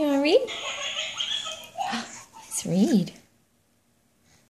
You want to read? Let's read.